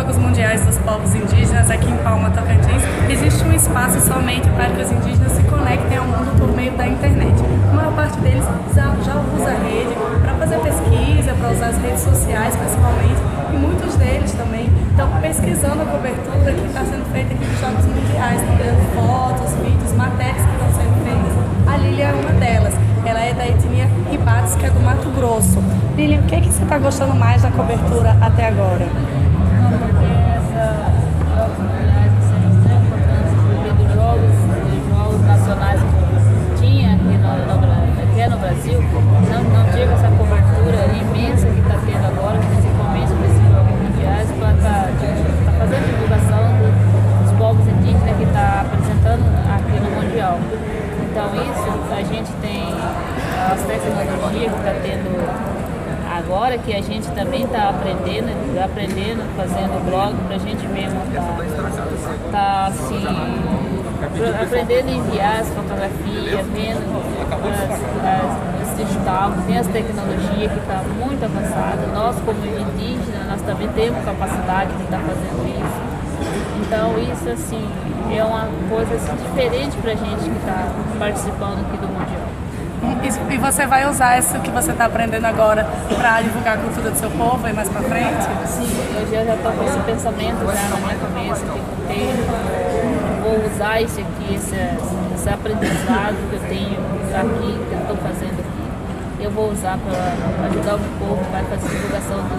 Jogos Mundiais dos Povos Indígenas aqui em Palma, Tocantins, existe um espaço somente para que os indígenas se conectem ao mundo por meio da internet. A maior parte deles já, usa a rede para fazer pesquisa, para usar as redes sociais principalmente, e muitos deles também estão pesquisando a cobertura que está sendo feita aqui nos Jogos Mundiais, vendo fotos, vídeos, matérias que estão sendo feitas. A Lília é uma delas. Ela é da etnia Ibates, que é do Mato Grosso. Lilian, o que, é que você está gostando mais da cobertura até agora? As tecnologias que está tendo agora que a gente também está aprendendo, aprendendo, fazendo blog para a gente mesmo tá, tá assim, aprendendo a enviar as fotografias, vendo as, as, digital, tem as tecnologias que está muito avançada. Nós como indígenas, nós também temos capacidade de estar tá fazendo isso. Então isso assim é uma coisa assim, diferente para a gente que está participando aqui do Mundial. E, você vai usar isso que você está aprendendo agora para divulgar a cultura do seu povo e mais para frente? Sim, eu já estou com esse pensamento já na minha cabeça, que eu tenho, vou usar isso aqui, esse, esse aprendizado que eu tenho aqui, que eu estou fazendo aqui, eu vou usar para ajudar o meu povo, para fazer divulgação do,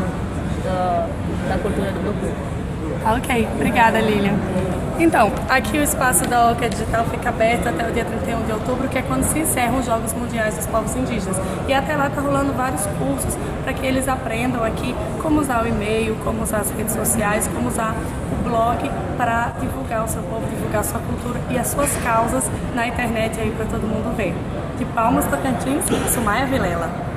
do, da cultura do meu povo. Ok, obrigada Lilian. Então, aqui o espaço da Oca Digital fica aberto até o dia 31 de outubro, que é quando se encerram os Jogos Mundiais dos Povos Indígenas. E até lá está rolando vários cursos para que eles aprendam aqui como usar o e-mail, como usar as redes sociais, como usar o blog para divulgar o seu povo, divulgar a sua cultura e as suas causas na internet aí para todo mundo ver. De Palmas, Tocantins, Sumaia Vilela.